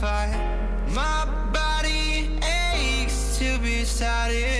fight. My body aches to be started.